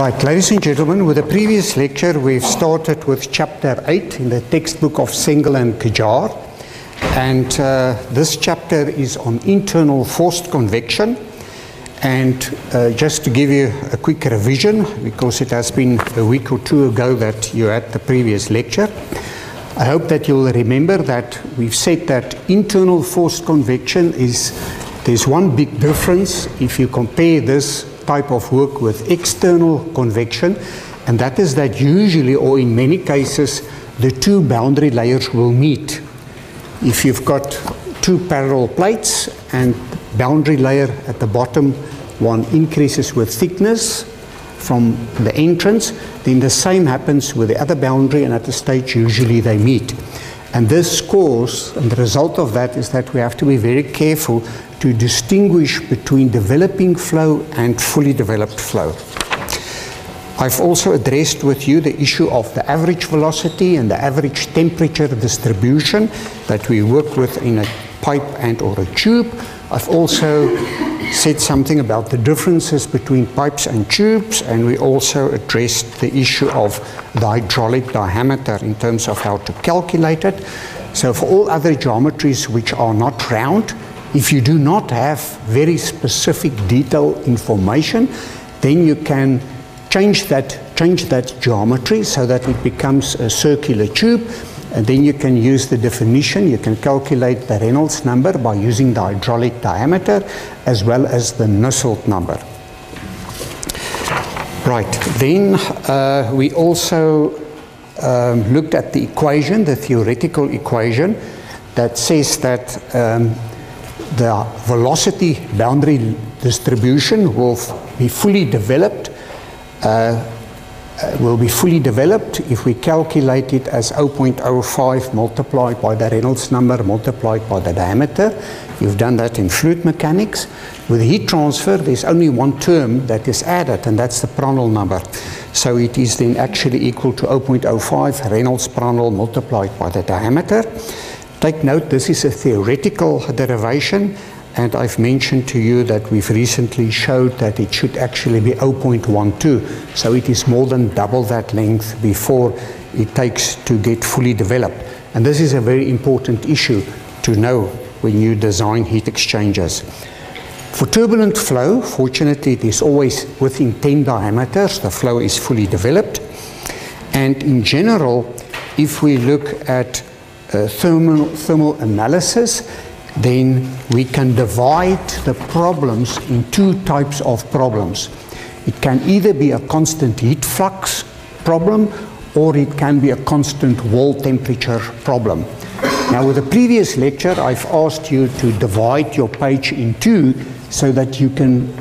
Right, ladies and gentlemen, with the previous lecture, we've started with chapter 8 in the textbook of Cengel and Ghajar. And uh, this chapter is on internal forced convection. And uh, just to give you a quick revision, because it has been a week or two ago that you had the previous lecture, I hope that you'll remember that we've said that internal forced convection is there's one big difference if you compare this type of work with external convection, and that is that usually, or in many cases, the two boundary layers will meet. If you've got two parallel plates and boundary layer at the bottom, one increases with thickness from the entrance, then the same happens with the other boundary, and at the stage, usually they meet. And this cause, and the result of that is that we have to be very careful to distinguish between developing flow and fully developed flow. I've also addressed with you the issue of the average velocity and the average temperature distribution that we work with in a pipe and or a tube. I've also said something about the differences between pipes and tubes and we also addressed the issue of the hydraulic diameter in terms of how to calculate it. So for all other geometries which are not round, if you do not have very specific detail information, then you can change that, change that geometry so that it becomes a circular tube. And then you can use the definition. You can calculate the Reynolds number by using the hydraulic diameter as well as the Nusselt number. Right, then uh, we also um, looked at the equation, the theoretical equation, that says that um, the velocity boundary distribution will be fully developed uh, will be fully developed if we calculate it as 0.05 multiplied by the Reynolds number multiplied by the diameter. You've done that in fluid mechanics. With heat transfer, there's only one term that is added, and that's the Prandtl number. So it is then actually equal to 0.05 Reynolds Prandtl multiplied by the diameter. Take note, this is a theoretical derivation, and I've mentioned to you that we've recently showed that it should actually be 0.12. So it is more than double that length before it takes to get fully developed. And this is a very important issue to know when you design heat exchangers. For turbulent flow, fortunately, it is always within 10 diameters. The flow is fully developed. And in general, if we look at uh, thermal, thermal analysis, then we can divide the problems in two types of problems. It can either be a constant heat flux problem or it can be a constant wall temperature problem. Now with the previous lecture I've asked you to divide your page in two so that you can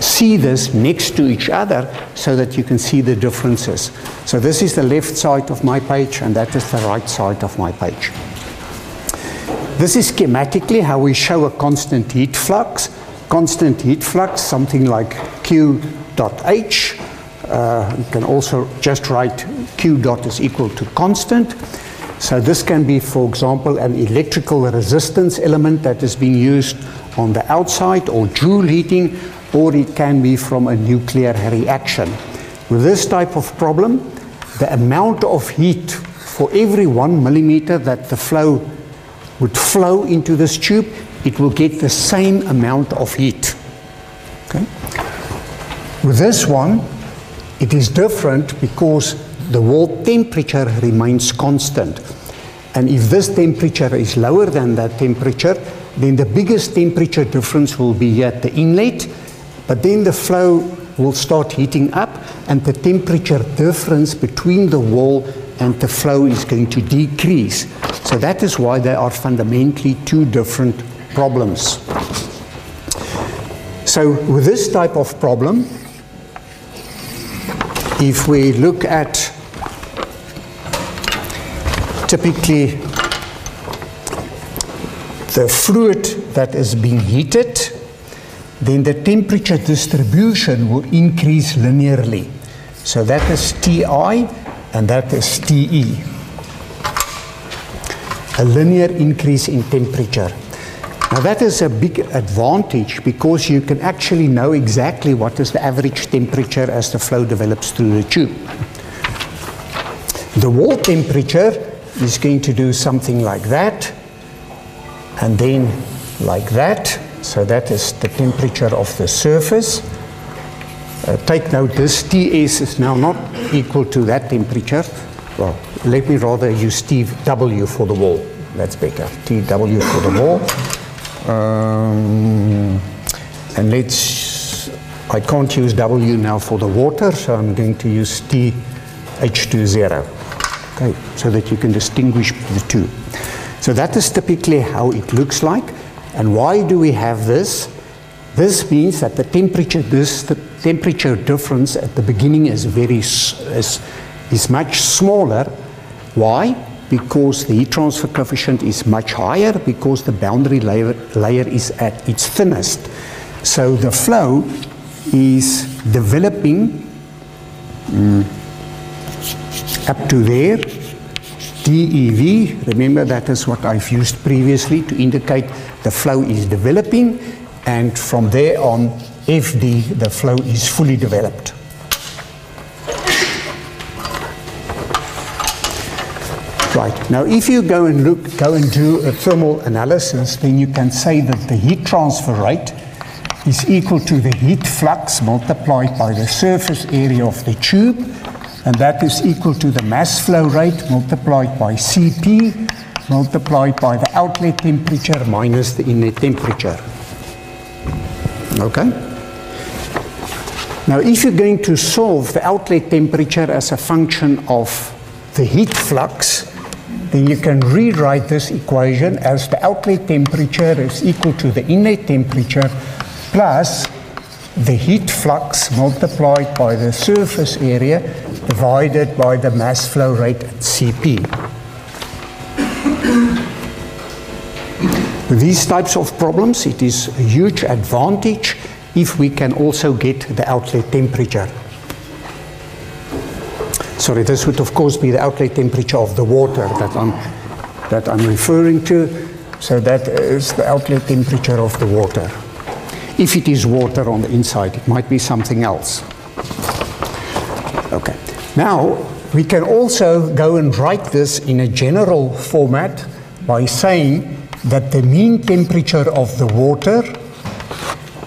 see this next to each other so that you can see the differences. So this is the left side of my page and that is the right side of my page. This is schematically how we show a constant heat flux. Constant heat flux, something like Q dot H. Uh, you can also just write Q dot is equal to constant. So this can be, for example, an electrical resistance element that is being used on the outside or Joule heating, or it can be from a nuclear reaction. With this type of problem, the amount of heat for every one millimeter that the flow would flow into this tube, it will get the same amount of heat. Okay? With this one, it is different because the wall temperature remains constant. And if this temperature is lower than that temperature, then the biggest temperature difference will be at the inlet, but then the flow will start heating up and the temperature difference between the wall and the flow is going to decrease. So that is why they are fundamentally two different problems. So with this type of problem, if we look at typically the fluid that is being heated, then the temperature distribution will increase linearly. So that is Ti and that is Te. A linear increase in temperature. Now that is a big advantage because you can actually know exactly what is the average temperature as the flow develops through the tube. The wall temperature is going to do something like that and then like that. So that is the temperature of the surface. Uh, take note this Ts is now not equal to that temperature. Well, let me rather use Tw for the wall. That's better. Tw for the wall. Um, and let's, I can't use W now for the water, so I'm going to use TH20. Okay, so that you can distinguish the two. So that is typically how it looks like. And why do we have this? This means that the temperature, this the temperature difference at the beginning is very is, is much smaller. Why? Because the heat transfer coefficient is much higher because the boundary layer, layer is at its thinnest. So the flow is developing mm, up to there. DEV, remember that is what I've used previously to indicate the flow is developing and from there on FD the flow is fully developed. Right, now if you go and look, go and do a thermal analysis, then you can say that the heat transfer rate is equal to the heat flux multiplied by the surface area of the tube, and that is equal to the mass flow rate multiplied by Cp multiplied by the outlet temperature minus the inlet temperature. Okay? Now, if you're going to solve the outlet temperature as a function of the heat flux, then you can rewrite this equation as the outlet temperature is equal to the inlet temperature plus the heat flux multiplied by the surface area divided by the mass flow rate at Cp. These types of problems, it is a huge advantage if we can also get the outlet temperature. Sorry, this would of course be the outlet temperature of the water that I'm, that I'm referring to. So that is the outlet temperature of the water. If it is water on the inside, it might be something else. Okay. Now, we can also go and write this in a general format by saying that the mean temperature of the water,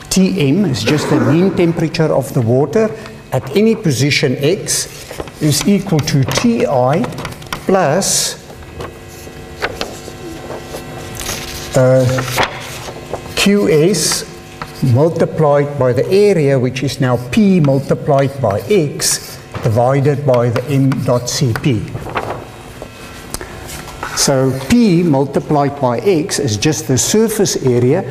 Tm is just the mean temperature of the water at any position x is equal to Ti plus uh, Qs multiplied by the area, which is now P multiplied by X, divided by the M dot Cp. So P multiplied by X is just the surface area,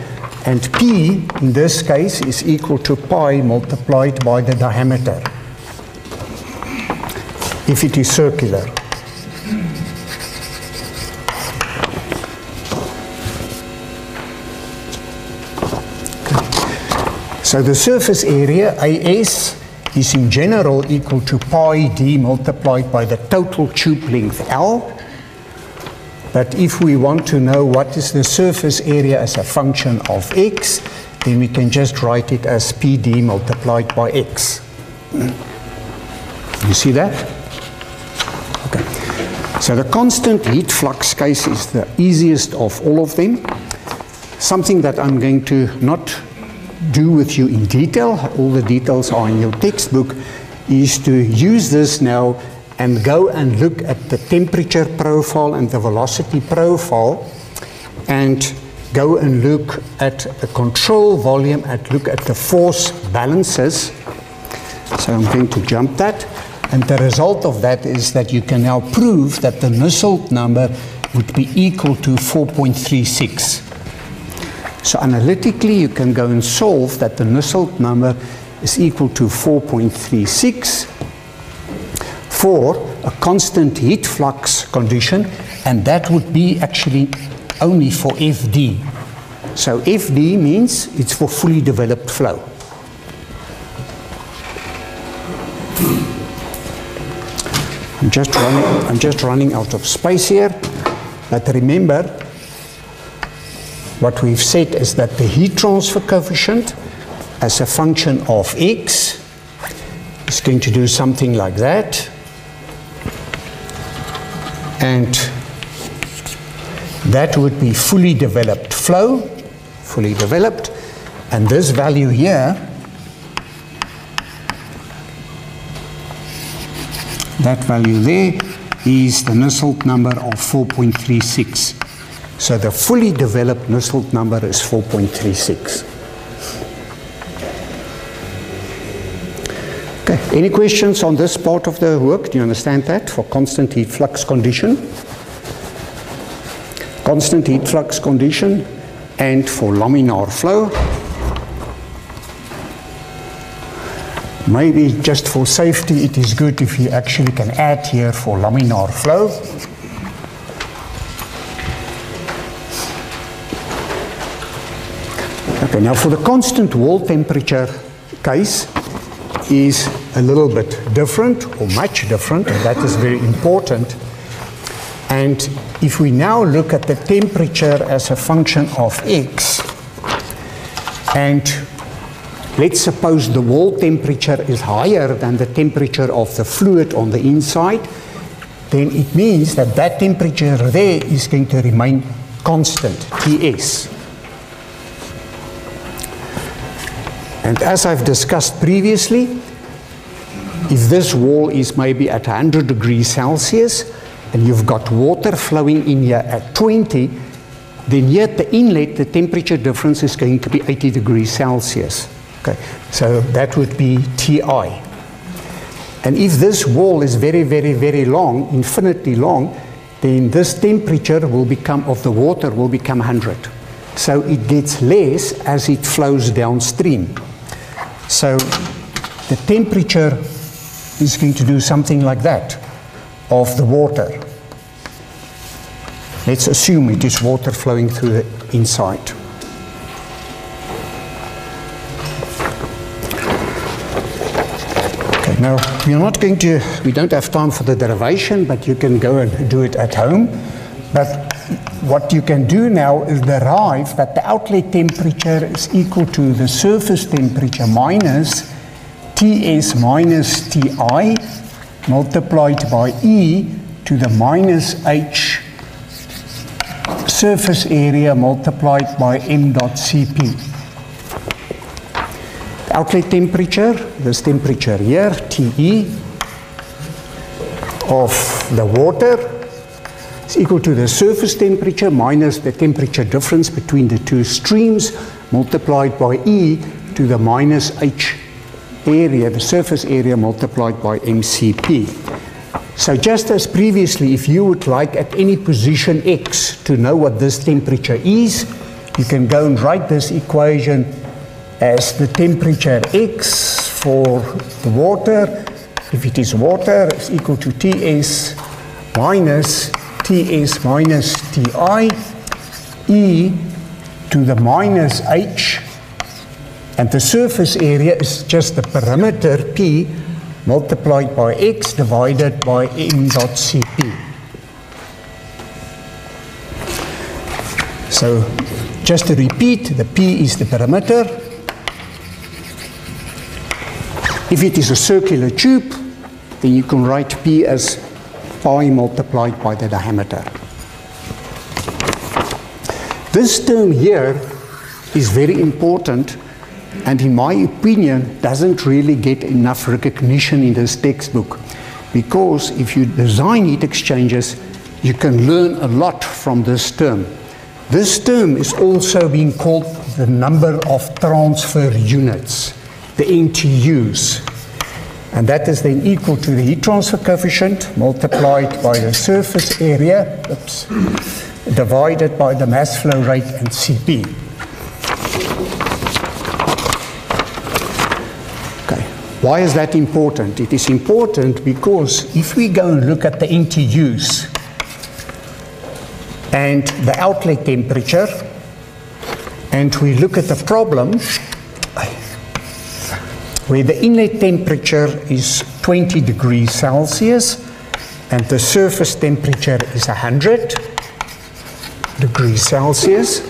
and P in this case is equal to pi multiplied by the diameter, if it is circular. So the surface area, AS, is in general equal to pi d multiplied by the total tube length L, but if we want to know what is the surface area as a function of x, then we can just write it as PD multiplied by x. Hmm? You see that? Okay. So the constant heat flux case is the easiest of all of them. Something that I'm going to not do with you in detail, all the details are in your textbook, is to use this now and go and look at the temperature profile and the velocity profile and go and look at the control volume and look at the force balances. So I'm going to jump that. And the result of that is that you can now prove that the Nusselt number would be equal to 4.36. So analytically, you can go and solve that the Nusselt number is equal to 4.36 for a constant heat flux condition, and that would be actually only for FD. So FD means it's for fully developed flow. I'm just running, I'm just running out of space here, but remember, what we've said is that the heat transfer coefficient as a function of x is going to do something like that. And that would be fully developed flow, fully developed. And this value here, that value there is the Nusselt number of 4.36. So the fully developed Nusselt number is 4.36. Okay, any questions on this part of the work? Do you understand that for constant heat flux condition? Constant heat flux condition and for laminar flow. Maybe just for safety, it is good if you actually can add here for laminar flow. Okay, now for the constant wall temperature case is a little bit different or much different, and that is very important. And if we now look at the temperature as a function of x, and let's suppose the wall temperature is higher than the temperature of the fluid on the inside, then it means that that temperature there is going to remain constant, Ts. And as I've discussed previously, if this wall is maybe at 100 degrees Celsius and you've got water flowing in here at 20, then here at the inlet, the temperature difference is going to be 80 degrees Celsius. Okay, so that would be Ti. And if this wall is very, very, very long, infinitely long, then this temperature will become, of the water will become 100. So it gets less as it flows downstream. So the temperature is going to do something like that of the water. Let's assume it is water flowing through the inside. Okay, now we're not going to, we don't have time for the derivation, but you can go and do it at home. But what you can do now is derive that the outlet temperature is equal to the surface temperature minus Ts minus Ti multiplied by E to the minus H surface area multiplied by m dot Cp. Outlet temperature, this temperature here, Te of the water is equal to the surface temperature minus the temperature difference between the two streams multiplied by E to the minus H area, the surface area multiplied by MCP. So just as previously, if you would like at any position X to know what this temperature is, you can go and write this equation as the temperature X for the water, if it is water, is equal to Ts minus Ts minus Ti e to the minus h and the surface area is just the perimeter P multiplied by x divided by m dot Cp. So just to repeat, the P is the perimeter. If it is a circular tube, then you can write P as pi multiplied by the diameter. This term here is very important and in my opinion doesn't really get enough recognition in this textbook because if you design heat exchangers you can learn a lot from this term. This term is also being called the number of transfer units, the NTUs. And that is then equal to the heat transfer coefficient multiplied by the surface area, oops, divided by the mass flow rate and Cp. Okay, why is that important? It is important because if we go and look at the NTUs and the outlet temperature, and we look at the problem, where the inlet temperature is 20 degrees Celsius and the surface temperature is 100 degrees Celsius.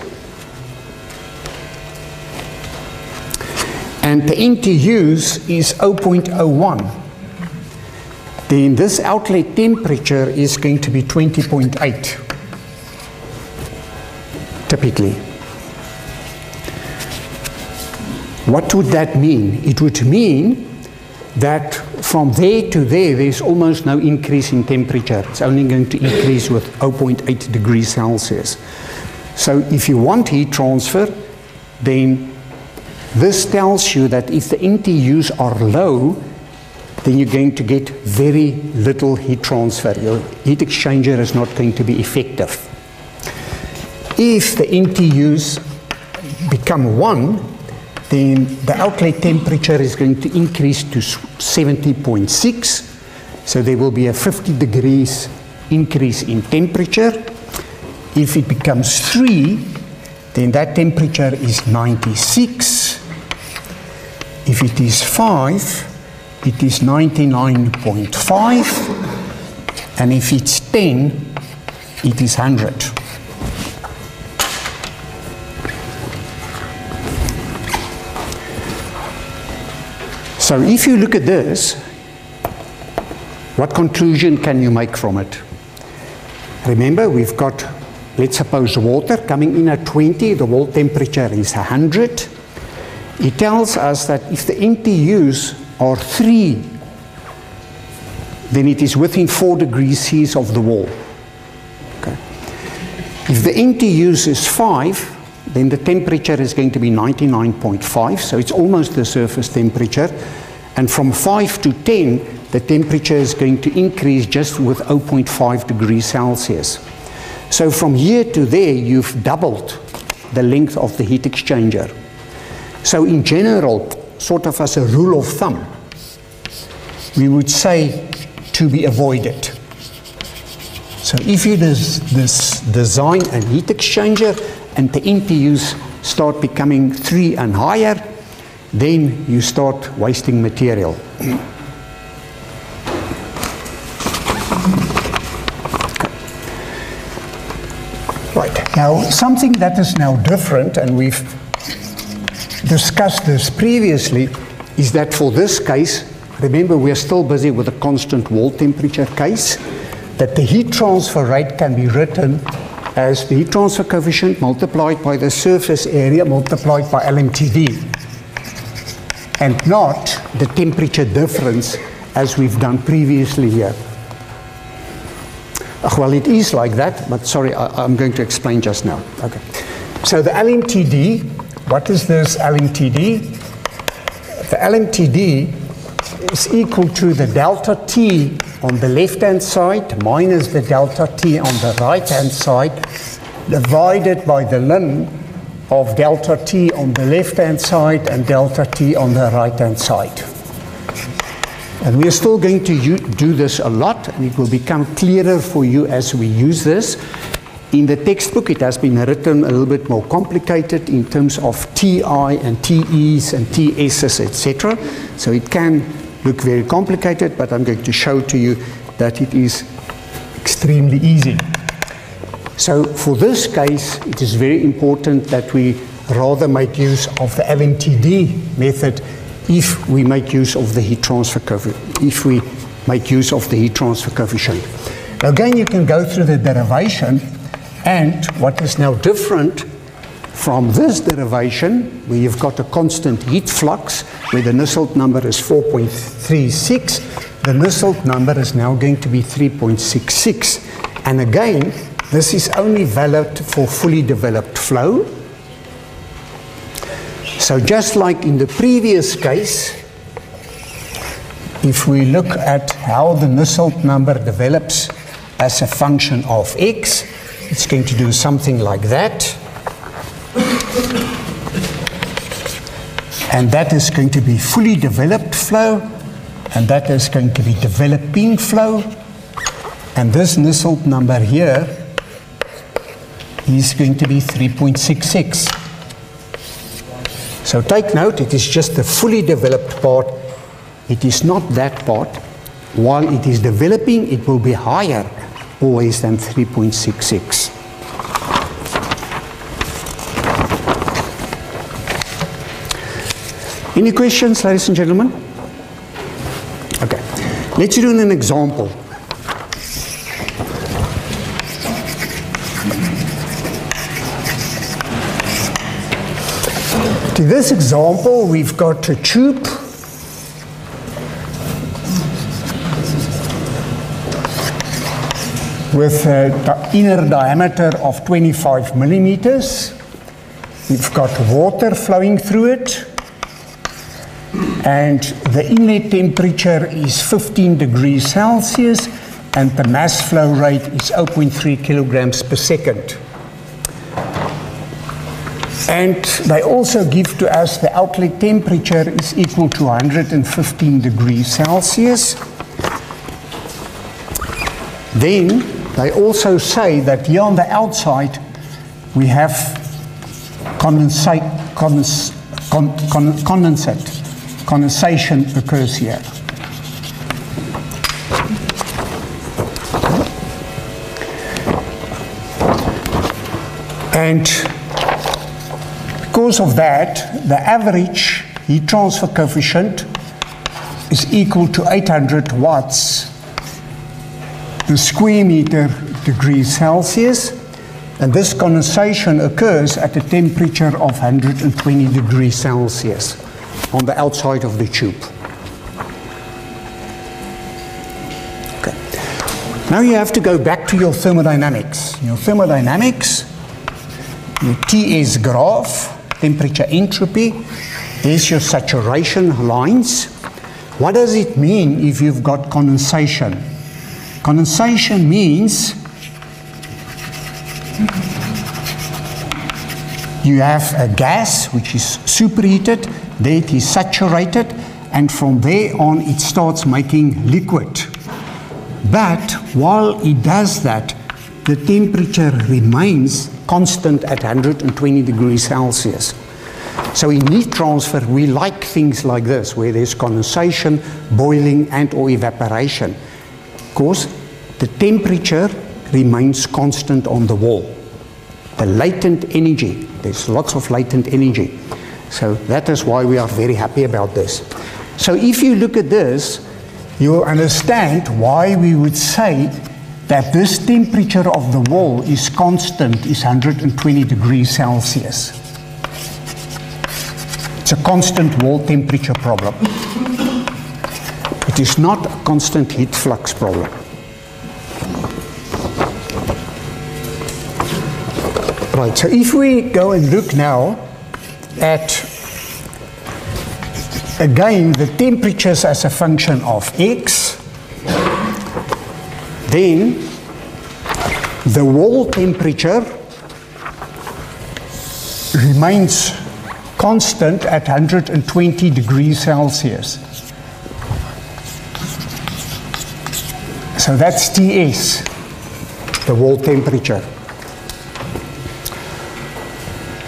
And the NTUs is 0.01. Then this outlet temperature is going to be 20.8 typically. What would that mean? It would mean that from there to there, there's almost no increase in temperature. It's only going to increase with 0.8 degrees Celsius. So if you want heat transfer, then this tells you that if the NTUs are low, then you're going to get very little heat transfer. Your heat exchanger is not going to be effective. If the NTUs become 1, then the outlet temperature is going to increase to 70.6. So there will be a 50 degrees increase in temperature. If it becomes 3, then that temperature is 96. If it is 5, it is 99.5. And if it's 10, it is 100. So if you look at this, what conclusion can you make from it? Remember, we've got, let's suppose, water coming in at 20, the wall temperature is 100. It tells us that if the NTUs are 3, then it is within 4 degrees Celsius of the wall. Okay. If the NTUs is 5, then the temperature is going to be 99.5, so it's almost the surface temperature. And from 5 to 10, the temperature is going to increase just with 0.5 degrees Celsius. So from here to there, you've doubled the length of the heat exchanger. So in general, sort of as a rule of thumb, we would say to be avoided. So if you des des design a heat exchanger and the NTUs start becoming three and higher, then you start wasting material. Right, now something that is now different, and we've discussed this previously, is that for this case, remember we are still busy with a constant wall temperature case, that the heat transfer rate can be written as the heat transfer coefficient multiplied by the surface area multiplied by LMTD and not the temperature difference as we've done previously here. Well, it is like that, but sorry, I, am going to explain just now. Okay. So the LMTD, what is this LMTD? The LMTD is equal to the delta T on the left-hand side minus the delta t on the right-hand side divided by the ln of delta t on the left-hand side and delta t on the right-hand side. And we are still going to do this a lot, and it will become clearer for you as we use this. In the textbook, it has been written a little bit more complicated in terms of TI and TEs and TSs, etc. So it can look very complicated, but I'm going to show to you that it is extremely easy. So for this case, it is very important that we rather make use of the LMTD method if we make use of the heat transfer coefficient, if we make use of the heat transfer coefficient. Again, you can go through the derivation, and what is now different from this derivation, where you've got a constant heat flux, where the Nusselt number is 4.36, the Nusselt number is now going to be 3.66. And again, this is only valid for fully developed flow. So just like in the previous case, if we look at how the Nusselt number develops as a function of x, it's going to do something like that. And that is going to be fully developed flow, and that is going to be developing flow. And this Nusselt number here is going to be 3.66. So take note, it is just the fully developed part. It is not that part. While it is developing, it will be higher always than 3.66. Any questions, ladies and gentlemen? Okay. Let's do an example. To this example, we've got a tube with uh, an inner diameter of 25 millimeters. We've got water flowing through it, and the inlet temperature is 15 degrees Celsius, and the mass flow rate is 0.3 kilograms per second. And they also give to us the outlet temperature is equal to 115 degrees Celsius. Then they also say that here on the outside we have condensate, condens, con, con, condensate, condensation occurs here. And because of that, the average heat transfer coefficient is equal to 800 watts per square meter degrees Celsius, and this condensation occurs at a temperature of 120 degrees Celsius on the outside of the tube. Okay. Now you have to go back to your thermodynamics. Your thermodynamics, your TS graph, temperature entropy, there's your saturation lines. What does it mean if you've got condensation? Condensation means you have a gas which is superheated, then it is saturated, and from there on it starts making liquid. But while it does that, the temperature remains constant at 120 degrees Celsius. So in heat transfer, we like things like this, where there's condensation, boiling, and or evaporation course, the temperature remains constant on the wall. The latent energy, there's lots of latent energy. So that is why we are very happy about this. So if you look at this, you'll understand why we would say that this temperature of the wall is constant, is 120 degrees Celsius. It's a constant wall temperature problem. It is not a constant heat flux problem. Right, so if we go and look now at again the temperatures as a function of x, then the wall temperature remains constant at 120 degrees Celsius. So that's Ts, the wall temperature.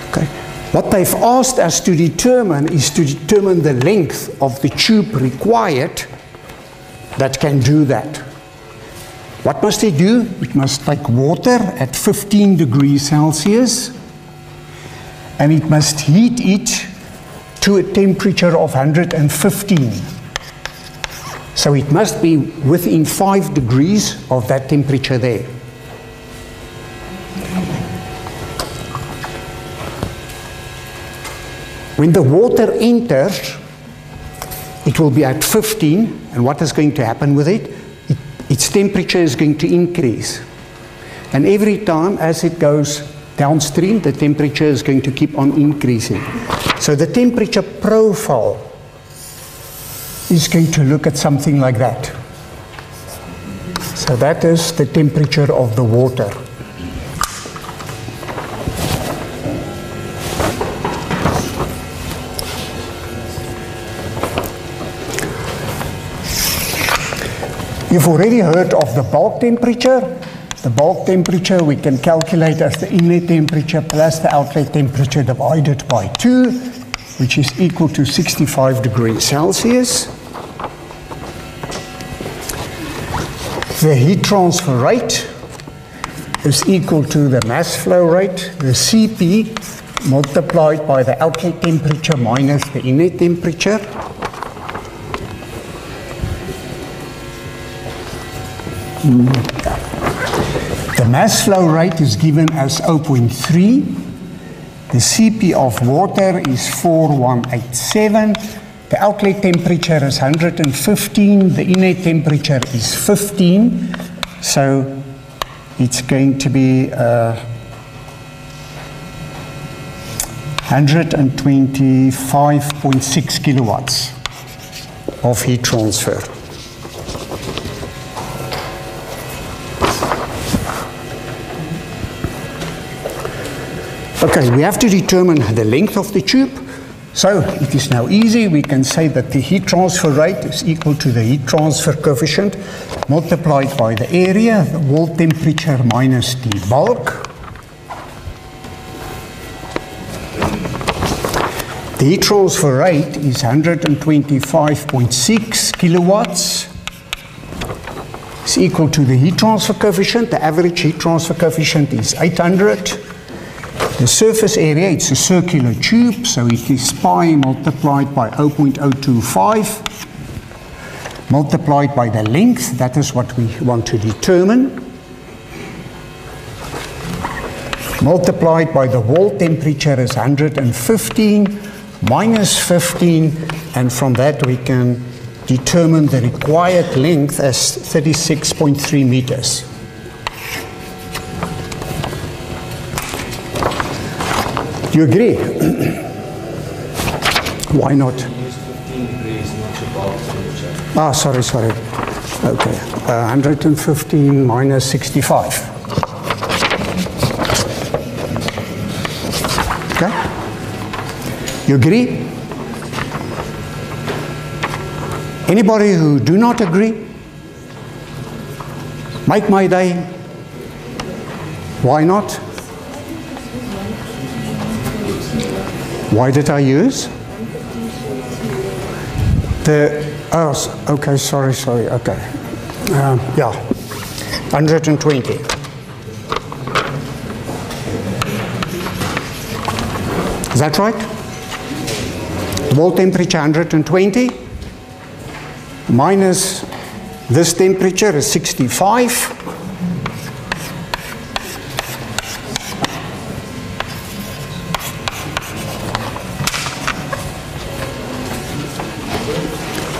Okay. What they've asked us to determine is to determine the length of the tube required that can do that. What must they do? It must take water at 15 degrees Celsius and it must heat it to a temperature of 115 so it must be within five degrees of that temperature there. When the water enters, it will be at 15, and what is going to happen with it? It? Its temperature is going to increase. And every time as it goes downstream, the temperature is going to keep on increasing. So the temperature profile is going to look at something like that. So that is the temperature of the water. You've already heard of the bulk temperature. The bulk temperature we can calculate as the inlet temperature plus the outlet temperature divided by 2, which is equal to 65 degrees Celsius. The heat transfer rate is equal to the mass flow rate. The Cp multiplied by the outlet temperature minus the inlet temperature. The mass flow rate is given as 0.3. The CP of water is 4187. The outlet temperature is 115. The inlet temperature is 15. So it's going to be uh, 125.6 kilowatts of heat transfer. Okay, we have to determine the length of the tube. So it is now easy. We can say that the heat transfer rate is equal to the heat transfer coefficient multiplied by the area, the wall temperature minus the bulk. The heat transfer rate is 125.6 kilowatts. It's equal to the heat transfer coefficient. The average heat transfer coefficient is 800. The surface area, it's a circular tube, so it is pi multiplied by 0.025 multiplied by the length, that is what we want to determine, multiplied by the wall temperature is 115 minus 15, and from that we can determine the required length as 36.3 meters. You agree? Why not? Ah, sorry, sorry. Okay. Uh, 115 minus 65. Okay? You agree? Anybody who do not agree? Make my day. Why not? Why did I use? The, oh, okay, sorry, sorry, okay. Um, yeah, 120. Is that right? Wall temperature 120 minus this temperature is 65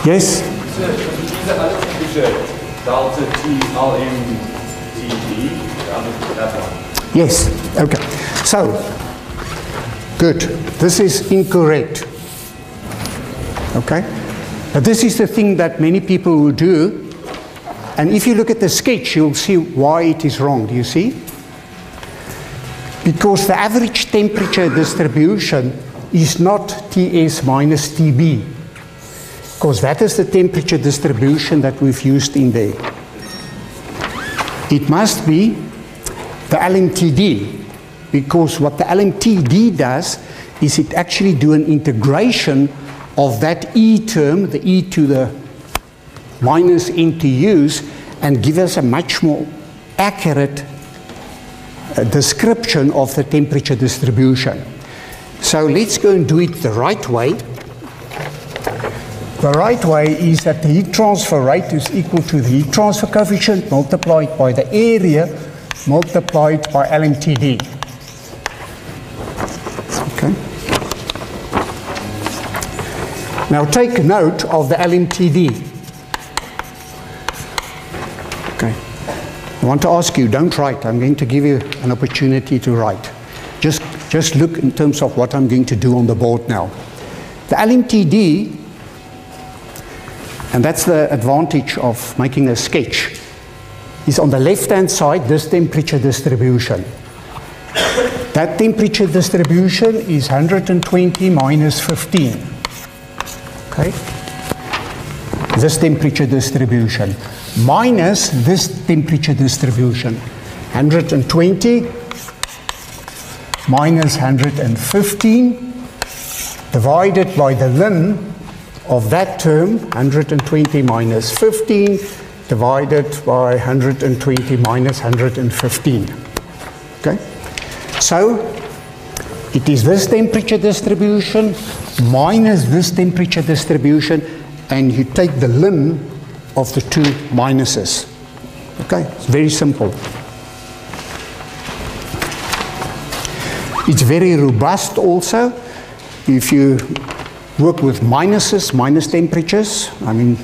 Yes? Delta. Yes. Okay. So, good. This is incorrect. Okay? But this is the thing that many people will do. And if you look at the sketch, you'll see why it is wrong. Do you see? Because the average temperature distribution is not Ts minus Tb because that is the temperature distribution that we've used in there. It must be the LMTD, because what the LMTD does is it actually do an integration of that E term, the E to the minus NTUs, and give us a much more accurate uh, description of the temperature distribution. So let's go and do it the right way. The right way is that the heat transfer rate is equal to the heat transfer coefficient multiplied by the area multiplied by LMTD. Okay. Now take note of the LMTD. Okay. I want to ask you, don't write. I'm going to give you an opportunity to write. Just, just look in terms of what I'm going to do on the board now. The LMTD and that's the advantage of making a sketch. Is on the left-hand side, this temperature distribution. That temperature distribution is 120 minus 15. Okay? This temperature distribution minus this temperature distribution. 120 minus 115 divided by the ln of that term, 120 minus 15, divided by 120 minus 115. Okay? So, It is this temperature distribution minus this temperature distribution, and you take the ln of the two minuses. Okay, it's very simple. It's very robust also. If you work with minuses, minus temperatures, I mean,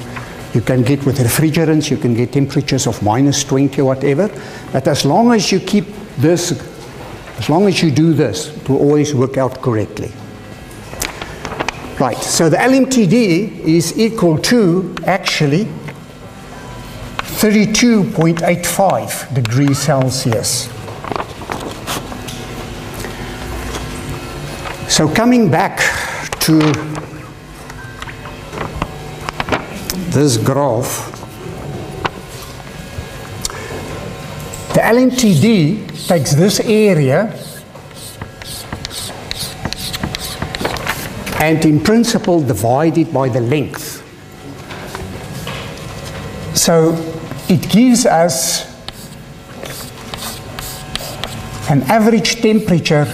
you can get with refrigerants, you can get temperatures of minus 20 or whatever. But as long as you keep this, as long as you do this, it will always work out correctly. Right, so the LMTD is equal to actually 32.85 degrees Celsius. So coming back to this graph, the LMTD takes this area and in principle divide it by the length. So it gives us an average temperature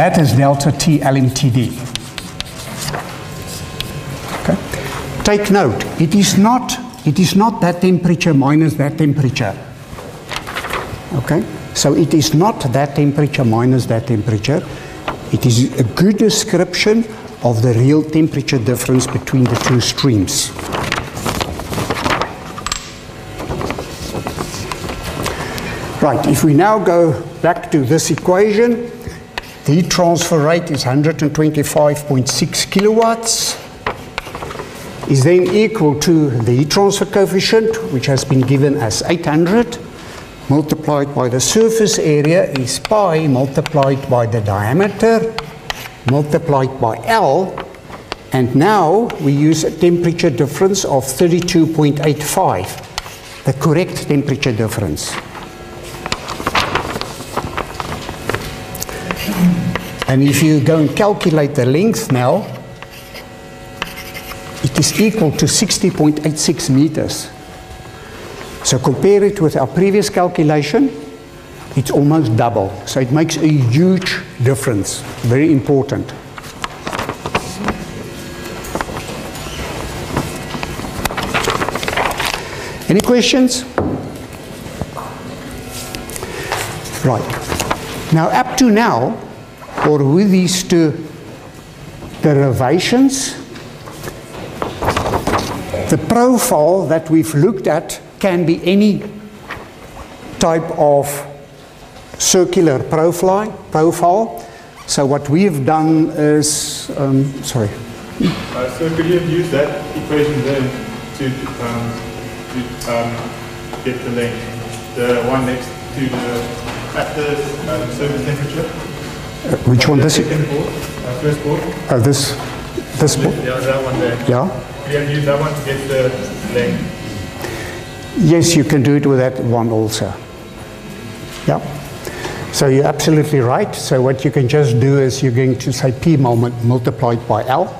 That is delta T LMTD. Okay. Take note, it is not it is not that temperature minus that temperature. Okay? So it is not that temperature minus that temperature. It is a good description of the real temperature difference between the two streams. Right, if we now go back to this equation, heat transfer rate is 125.6 kilowatts, is then equal to the heat transfer coefficient, which has been given as 800, multiplied by the surface area is pi multiplied by the diameter, multiplied by L, and now we use a temperature difference of 32.85, the correct temperature difference. And if you go and calculate the length now, it is equal to 60.86 meters. So compare it with our previous calculation, it's almost double. So it makes a huge difference, very important. Any questions? Right. Now, up to now, or with these two derivations, the profile that we've looked at can be any type of circular profile. profile. So what we've done is, um, sorry. Uh, so could you have used that equation then to, um, to um, get the length, the one next to the, at the um, surface temperature? Uh, which one? This? Second board, uh, first board. Uh, this, this board? Yeah, that one there. Yeah. We have used that one to get the length. Yes, you can do it with that one also. Yeah. So you're absolutely right. So what you can just do is you're going to say P moment multiplied by L,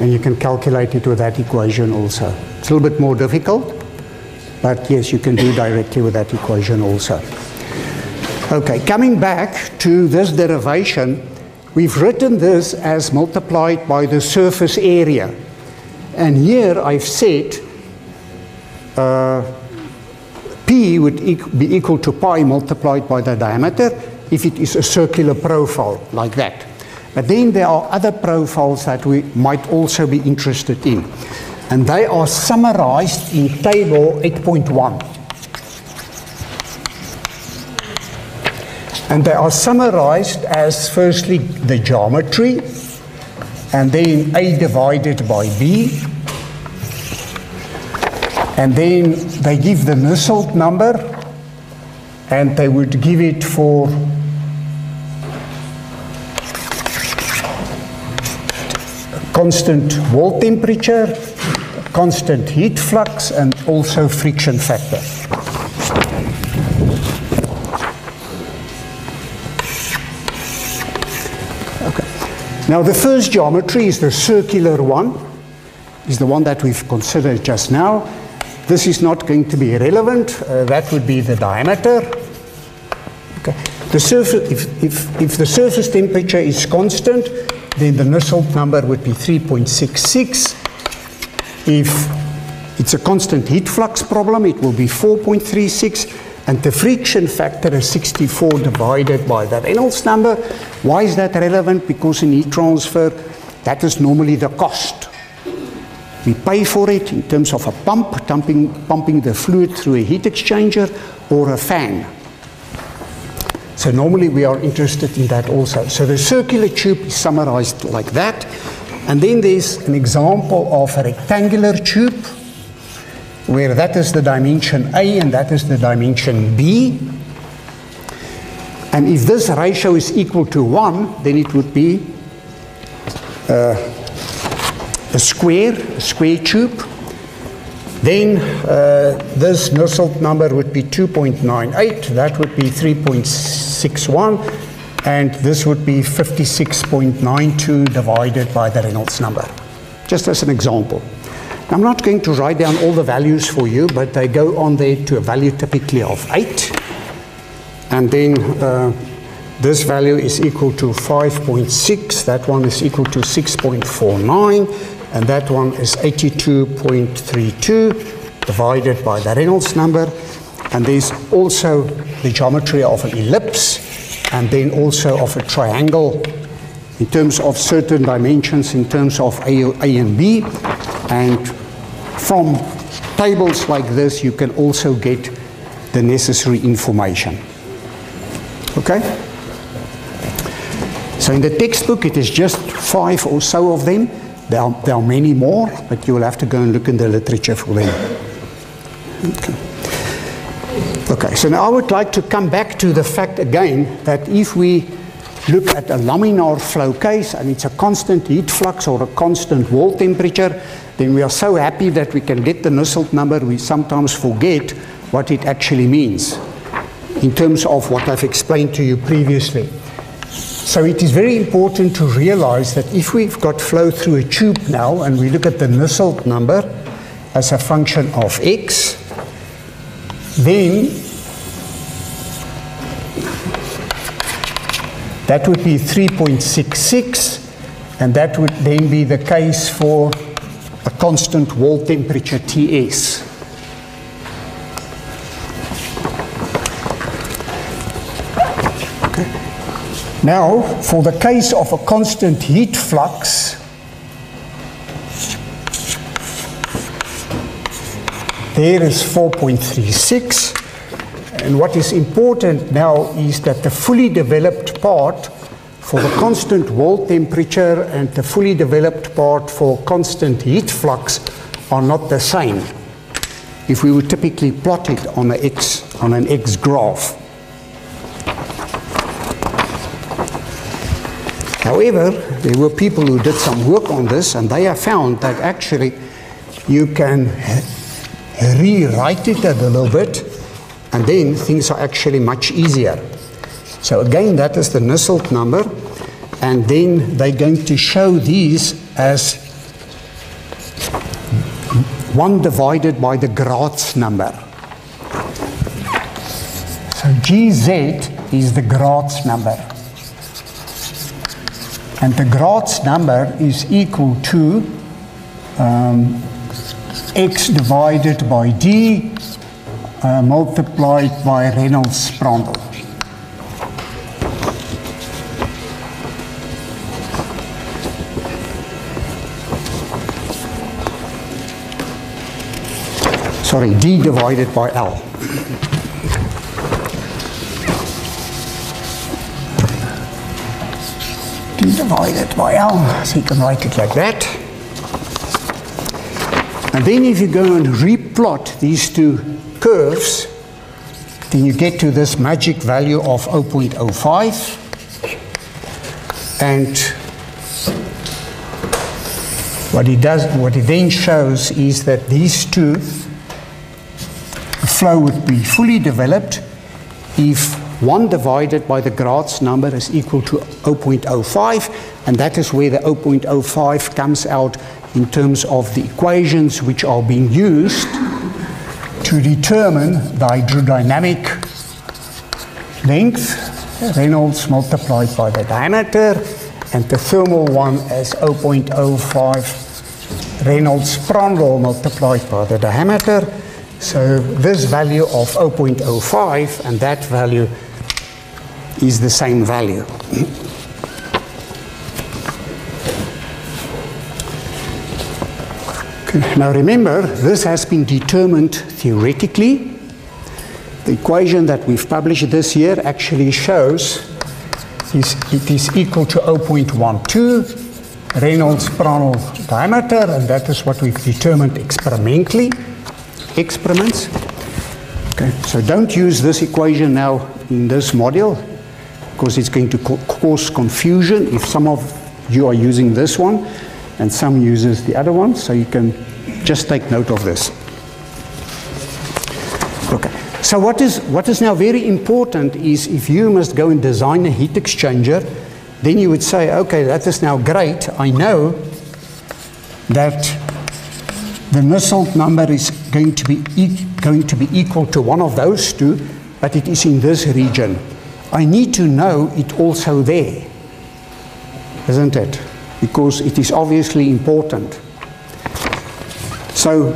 and you can calculate it with that equation also. It's a little bit more difficult, but yes, you can do directly with that equation also. Okay, coming back to this derivation, we've written this as multiplied by the surface area. And here I've said uh, P would e be equal to pi multiplied by the diameter if it is a circular profile like that. But then there are other profiles that we might also be interested in. And they are summarized in table 8.1. And they are summarized as firstly the geometry, and then A divided by B. And then they give the Nusselt number, and they would give it for constant wall temperature, constant heat flux, and also friction factor. Now the first geometry is the circular one, is the one that we've considered just now. this is not going to be relevant. Uh, that would be the diameter. Okay. The surface, if, if, if the surface temperature is constant, then the Nusselt number would be 3.66. If it's a constant heat flux problem, it will be 4.36. And the friction factor is 64 divided by the Reynolds number. Why is that relevant? Because in heat transfer, that is normally the cost. We pay for it in terms of a pump, dumping, pumping the fluid through a heat exchanger or a fan. So normally we are interested in that also. So the circular tube is summarized like that. And then there's an example of a rectangular tube where that is the dimension A and that is the dimension B. And if this ratio is equal to 1, then it would be uh, a square, a square tube. Then uh, this Nusselt number would be 2.98, that would be 3.61, and this would be 56.92 divided by the Reynolds number, just as an example. I'm not going to write down all the values for you, but they go on there to a value typically of 8. And then uh, this value is equal to 5.6, that one is equal to 6.49, and that one is 82.32 divided by the Reynolds number. And there's also the geometry of an ellipse and then also of a triangle in terms of certain dimensions in terms of A, A and B. And from tables like this, you can also get the necessary information. Okay? So in the textbook, it is just five or so of them. There are, there are many more, but you will have to go and look in the literature for them. Okay. Okay, so now I would like to come back to the fact again that if we look at a laminar flow case and it's a constant heat flux or a constant wall temperature, then we are so happy that we can get the Nusselt number, we sometimes forget what it actually means in terms of what I've explained to you previously. So it is very important to realize that if we've got flow through a tube now and we look at the Nusselt number as a function of x, then that would be 3.66 and that would then be the case for a constant wall temperature Ts. Now, for the case of a constant heat flux, there is 4.36. And what is important now is that the fully developed part for the constant wall temperature and the fully developed part for constant heat flux are not the same. If we would typically plot it on, x, on an x graph. However, there were people who did some work on this and they have found that actually you can rewrite it a little bit and then things are actually much easier. So again, that is the Nusselt number and then they're going to show these as 1 divided by the Graetz number. So GZ is the Graetz number. And the Graetz number is equal to um, x divided by d uh, multiplied by Reynolds Prandtl. Sorry, d divided by L. d divided by L, so you can write it like that. And then if you go and replot these two curves, then you get to this magic value of 0.05. And what it does, what it then shows is that these two flow would be fully developed if 1 divided by the Graetz number is equal to 0.05, and that is where the 0.05 comes out in terms of the equations which are being used to determine the hydrodynamic length, Reynolds multiplied by the diameter, and the thermal one as 0.05 Reynolds Prandtl multiplied by the diameter. So this value of 0.05 and that value is the same value. Now remember, this has been determined theoretically. The equation that we've published this year actually shows it is equal to 0.12 Reynolds Prandtl diameter, and that is what we've determined experimentally, experiments. Okay, so don't use this equation now in this module because it's going to co cause confusion if some of you are using this one and some uses the other one, so you can just take note of this. Okay, so what is, what is now very important is if you must go and design a heat exchanger, then you would say, okay, that is now great. I know that the Nusselt number is going to be e going to be equal to one of those two, but it is in this region. I need to know it also there, isn't it? Because it is obviously important. So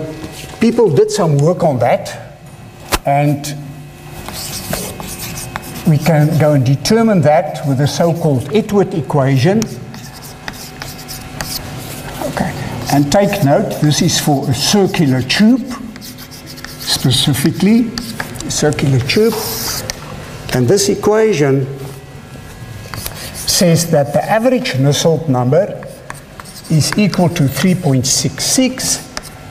people did some work on that, and we can go and determine that with the so-called Edward equation. Okay, and take note, this is for a circular tube, specifically, circular tube. And this equation says that the average Nusselt number is equal to 3.66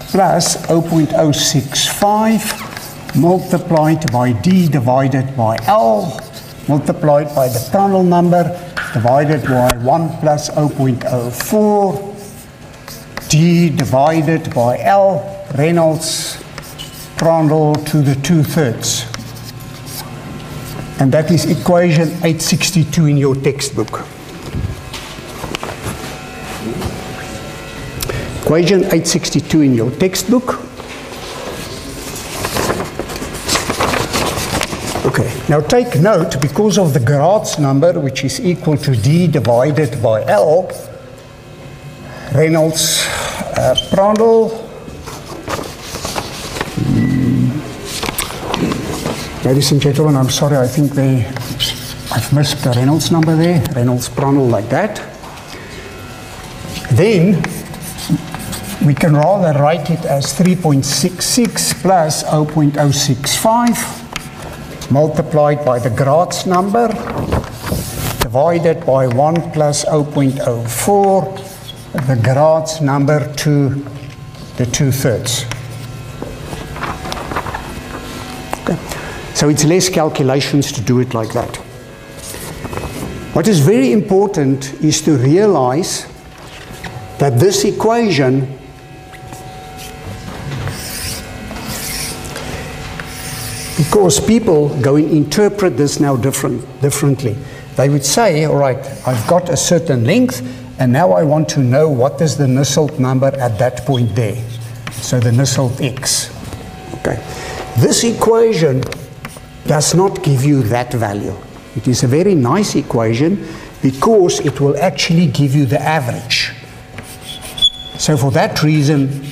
plus 0.065 multiplied by d divided by L multiplied by the Prandtl number divided by 1 plus 0.04 d divided by L Reynolds Prandtl to the two-thirds. And that is equation 862 in your textbook. Equation 862 in your textbook. Okay, now take note, because of the Graetz number, which is equal to D divided by L, Reynolds uh, Prandtl, Ladies and gentlemen, I'm sorry, I think they, I've missed the Reynolds number there, Reynolds Prandtl like that. Then we can rather write it as 3.66 plus 0.065 multiplied by the Graetz number divided by 1 plus 0.04 the Graetz number to the two-thirds. So it's less calculations to do it like that. What is very important is to realize that this equation because people go and interpret this now different, differently. They would say, all right, I've got a certain length, and now I want to know what is the Nusselt number at that point there. So the Nusselt x. Okay. This equation does not give you that value. It is a very nice equation because it will actually give you the average. So for that reason,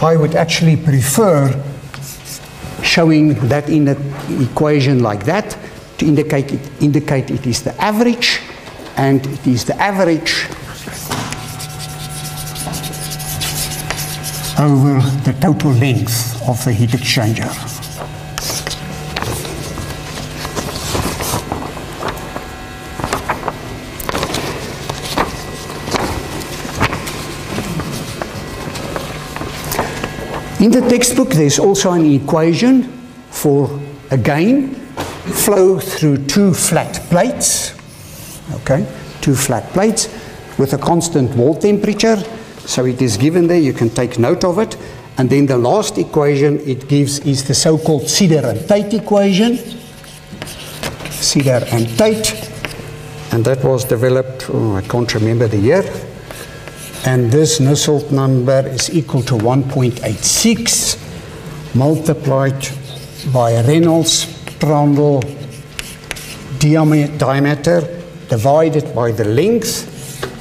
I would actually prefer showing that in an equation like that to indicate it, indicate it is the average and it is the average over the total length of the heat exchanger. In the textbook, there's also an equation for, again, flow through two flat plates, okay, two flat plates with a constant wall temperature. So it is given there, you can take note of it. And then the last equation it gives is the so-called Sieder and Tate equation. Sieder and Tate. And that was developed, oh, I can't remember the year, and this Nusselt number is equal to 1.86 multiplied by Reynolds Prandtl diameter divided by the length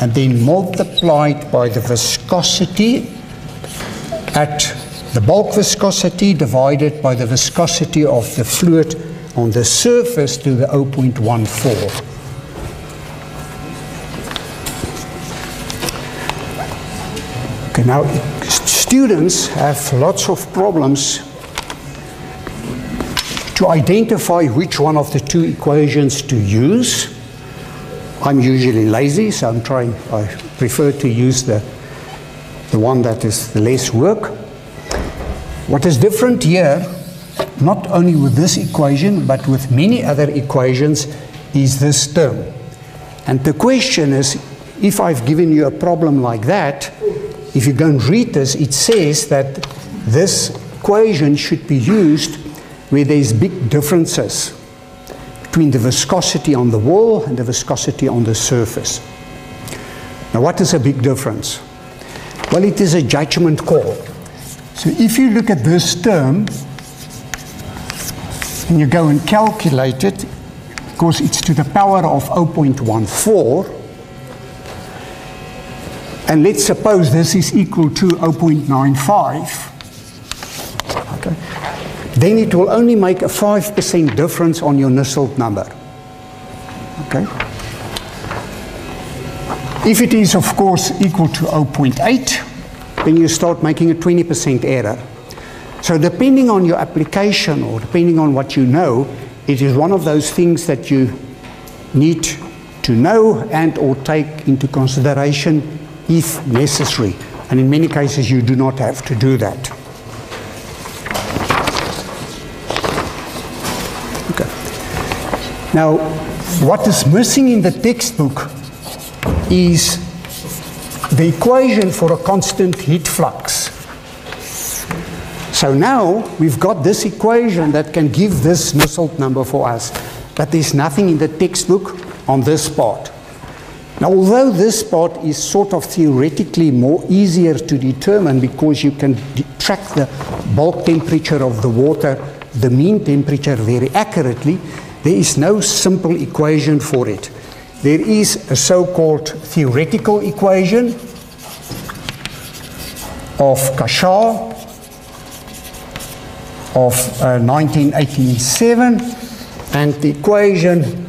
and then multiplied by the viscosity at the bulk viscosity divided by the viscosity of the fluid on the surface to the 0.14. Okay, now students have lots of problems to identify which one of the two equations to use. I'm usually lazy, so I'm trying, I prefer to use the, the one that is the less work. What is different here, not only with this equation, but with many other equations, is this term. And the question is, if I've given you a problem like that, if you go and read this, it says that this equation should be used where there's big differences between the viscosity on the wall and the viscosity on the surface. Now, what is a big difference? Well, it is a judgment call. So if you look at this term and you go and calculate it, because it's to the power of 0.14, and let's suppose this is equal to 0.95, okay, then it will only make a 5% difference on your Nusselt number. Okay? If it is, of course, equal to 0.8, then you start making a 20% error. So depending on your application or depending on what you know, it is one of those things that you need to know and or take into consideration if necessary. And in many cases, you do not have to do that. Okay. Now, what is missing in the textbook is the equation for a constant heat flux. So now we've got this equation that can give this Nusselt number for us, but there's nothing in the textbook on this part. Now, although this part is sort of theoretically more easier to determine because you can track the bulk temperature of the water, the mean temperature very accurately, there is no simple equation for it. There is a so-called theoretical equation of Kakaç of uh, 1987 and the equation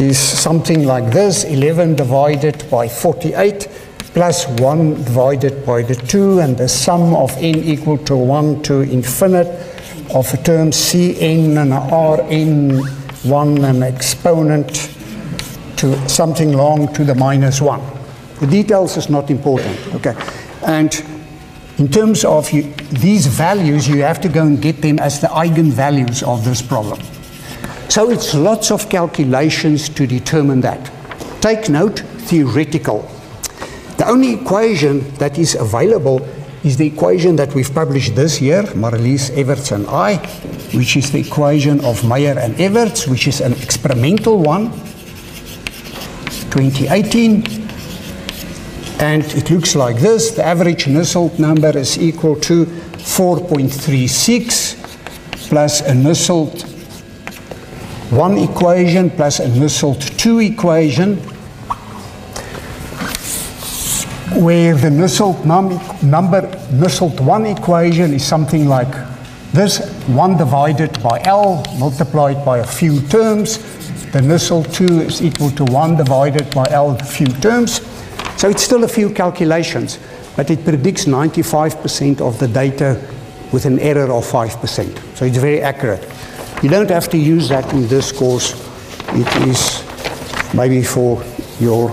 is something like this 11 divided by 48 plus 1 divided by the 2 and the sum of n equal to 1 to infinite of a term Cn and Rn, 1 an exponent to something long to the minus 1. The details is not important, okay? And in terms of you, these values, you have to go and get them as the eigenvalues of this problem. So it's lots of calculations to determine that. Take note, theoretical. The only equation that is available is the equation that we've published this year, Marilize, Everts, and I, which is the equation of Meyer and Everts, which is an experimental one, 2018. And it looks like this. The average Nusselt number is equal to 4.36 plus a Nusselt 1 equation plus a Nusselt 2 equation where the Nusselt num number, Nusselt 1 equation is something like this, 1 divided by L multiplied by a few terms. The Nusselt 2 is equal to 1 divided by L few terms. So it's still a few calculations, but it predicts 95% of the data with an error of 5%. So it's very accurate. You don't have to use that in this course. It is maybe for your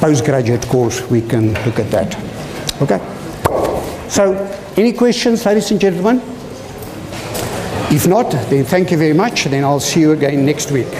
postgraduate course, we can look at that. Okay? So, any questions, ladies and gentlemen? If not, then thank you very much. Then I'll see you again next week.